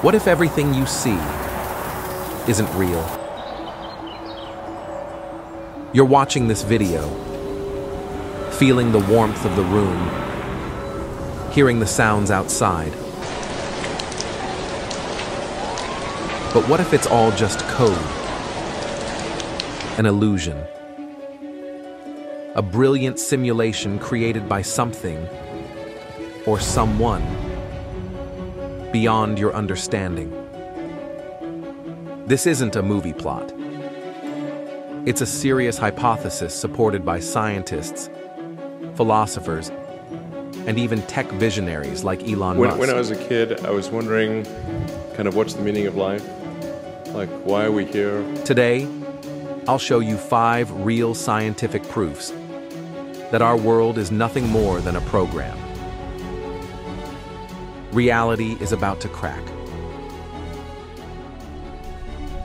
What if everything you see isn't real? You're watching this video, feeling the warmth of the room, hearing the sounds outside. But what if it's all just code? An illusion. A brilliant simulation created by something or someone beyond your understanding. This isn't a movie plot. It's a serious hypothesis supported by scientists, philosophers, and even tech visionaries like Elon When, Musk. when I was a kid, I was wondering kind of what's the meaning of life? Like, why are we here? Today, I'll show you five real scientific proofs that our world is nothing more than a program. Reality is about to crack.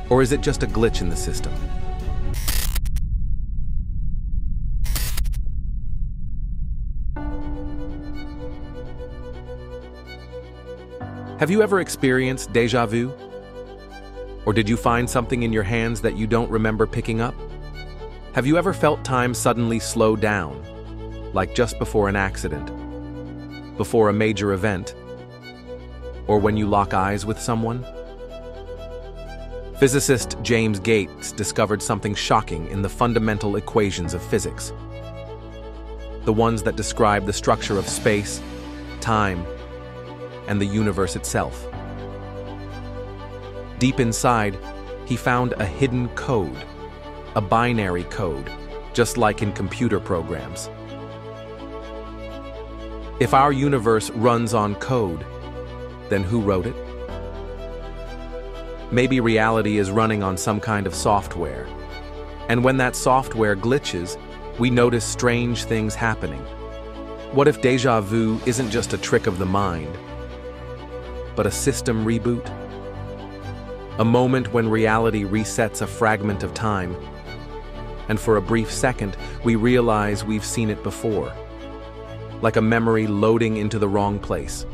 Or is it just a glitch in the system? Have you ever experienced deja vu? Or did you find something in your hands that you don't remember picking up? Have you ever felt time suddenly slow down, like just before an accident, before a major event, or when you lock eyes with someone? Physicist James Gates discovered something shocking in the fundamental equations of physics. The ones that describe the structure of space, time, and the universe itself. Deep inside, he found a hidden code, a binary code, just like in computer programs. If our universe runs on code, then who wrote it? Maybe reality is running on some kind of software. And when that software glitches, we notice strange things happening. What if deja vu isn't just a trick of the mind, but a system reboot? A moment when reality resets a fragment of time, and for a brief second, we realize we've seen it before, like a memory loading into the wrong place.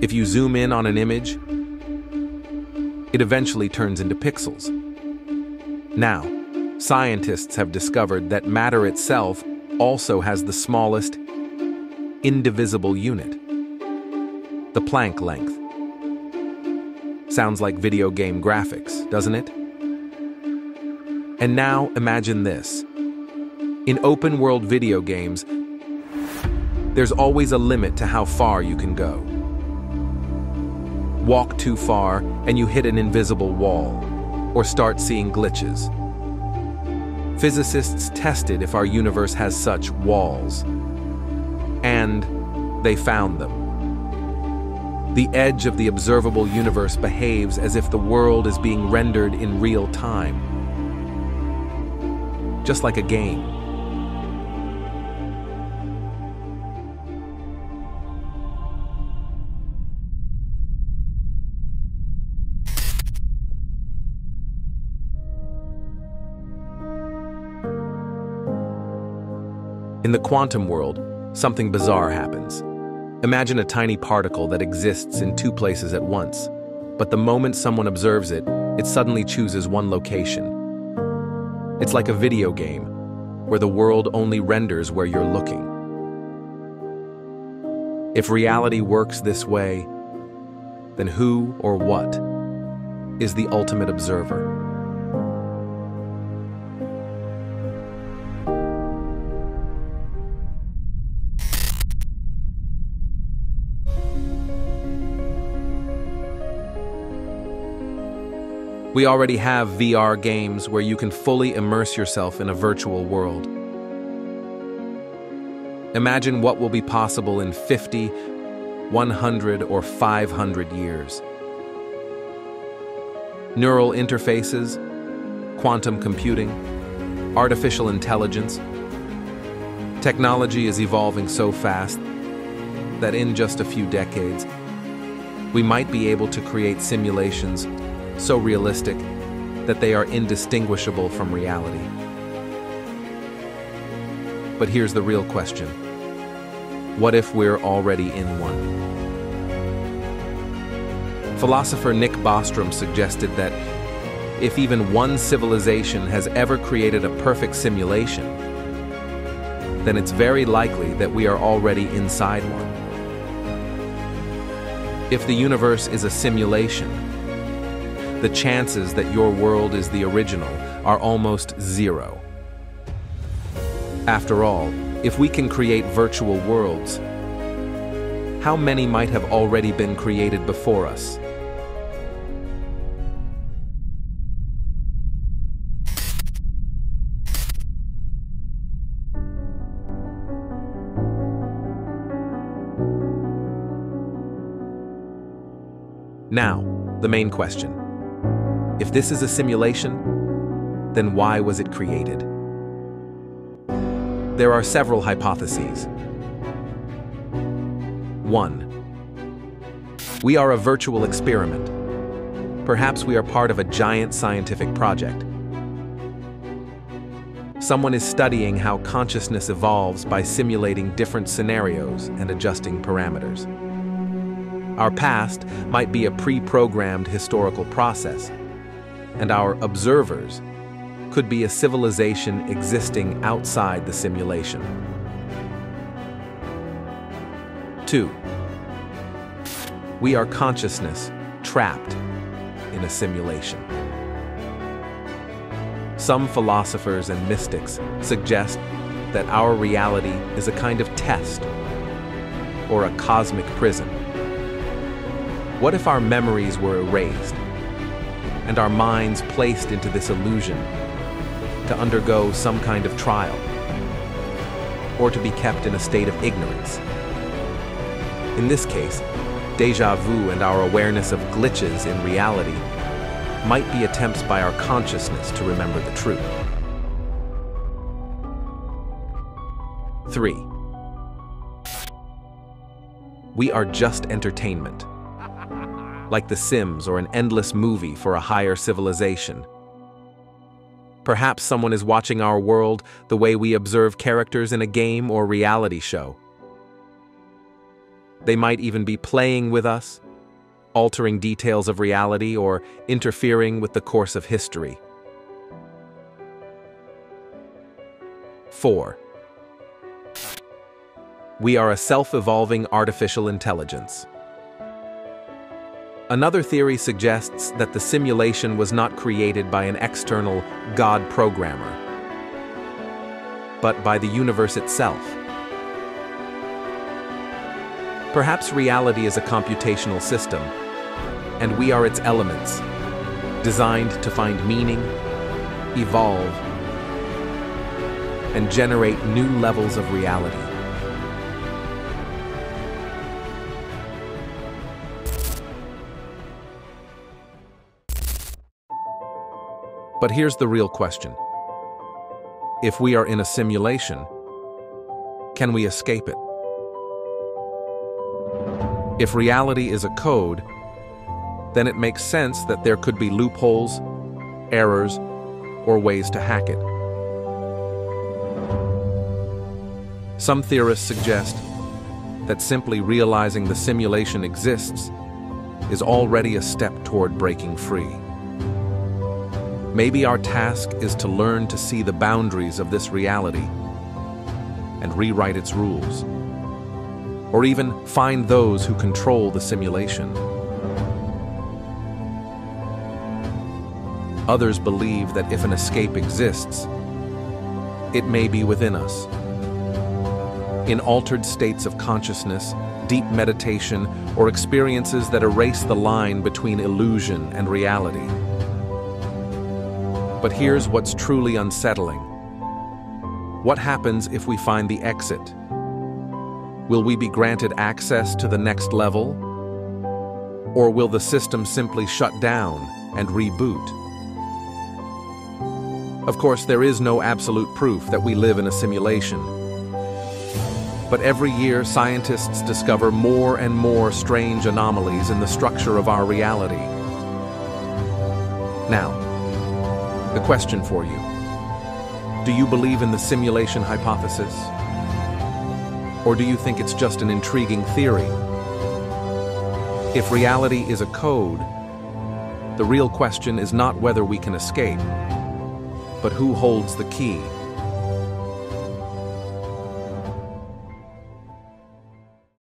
If you zoom in on an image, it eventually turns into pixels. Now, scientists have discovered that matter itself also has the smallest, indivisible unit the Planck length. Sounds like video game graphics, doesn't it? And now imagine this. In open world video games, there's always a limit to how far you can go. Walk too far and you hit an invisible wall, or start seeing glitches. Physicists tested if our universe has such walls, and they found them. The edge of the observable universe behaves as if the world is being rendered in real time, just like a game. In the quantum world, something bizarre happens. Imagine a tiny particle that exists in two places at once, but the moment someone observes it, it suddenly chooses one location. It's like a video game, where the world only renders where you're looking. If reality works this way, then who or what is the ultimate observer? We already have VR games where you can fully immerse yourself in a virtual world. Imagine what will be possible in 50, 100, or 500 years. Neural interfaces, quantum computing, artificial intelligence. Technology is evolving so fast that in just a few decades, we might be able to create simulations so realistic that they are indistinguishable from reality. But here's the real question. What if we're already in one? Philosopher Nick Bostrom suggested that if even one civilization has ever created a perfect simulation, then it's very likely that we are already inside one. If the universe is a simulation, the chances that your world is the original are almost zero. After all, if we can create virtual worlds, how many might have already been created before us? Now, the main question. If this is a simulation, then why was it created? There are several hypotheses. 1. We are a virtual experiment. Perhaps we are part of a giant scientific project. Someone is studying how consciousness evolves by simulating different scenarios and adjusting parameters. Our past might be a pre-programmed historical process, and our observers could be a civilization existing outside the simulation. 2. We are consciousness trapped in a simulation. Some philosophers and mystics suggest that our reality is a kind of test or a cosmic prison. What if our memories were erased and our minds placed into this illusion to undergo some kind of trial or to be kept in a state of ignorance. In this case, deja vu and our awareness of glitches in reality might be attempts by our consciousness to remember the truth. 3. We are just entertainment like The Sims or an endless movie for a higher civilization. Perhaps someone is watching our world the way we observe characters in a game or reality show. They might even be playing with us, altering details of reality or interfering with the course of history. 4. We are a self-evolving artificial intelligence. Another theory suggests that the simulation was not created by an external God programmer, but by the universe itself. Perhaps reality is a computational system, and we are its elements, designed to find meaning, evolve, and generate new levels of reality. But here's the real question. If we are in a simulation, can we escape it? If reality is a code, then it makes sense that there could be loopholes, errors, or ways to hack it. Some theorists suggest that simply realizing the simulation exists is already a step toward breaking free. Maybe our task is to learn to see the boundaries of this reality and rewrite its rules. Or even find those who control the simulation. Others believe that if an escape exists, it may be within us. In altered states of consciousness, deep meditation, or experiences that erase the line between illusion and reality. But here's what's truly unsettling. What happens if we find the exit? Will we be granted access to the next level? Or will the system simply shut down and reboot? Of course, there is no absolute proof that we live in a simulation. But every year, scientists discover more and more strange anomalies in the structure of our reality. Now, The question for you. Do you believe in the simulation hypothesis? Or do you think it's just an intriguing theory? If reality is a code, the real question is not whether we can escape, but who holds the key.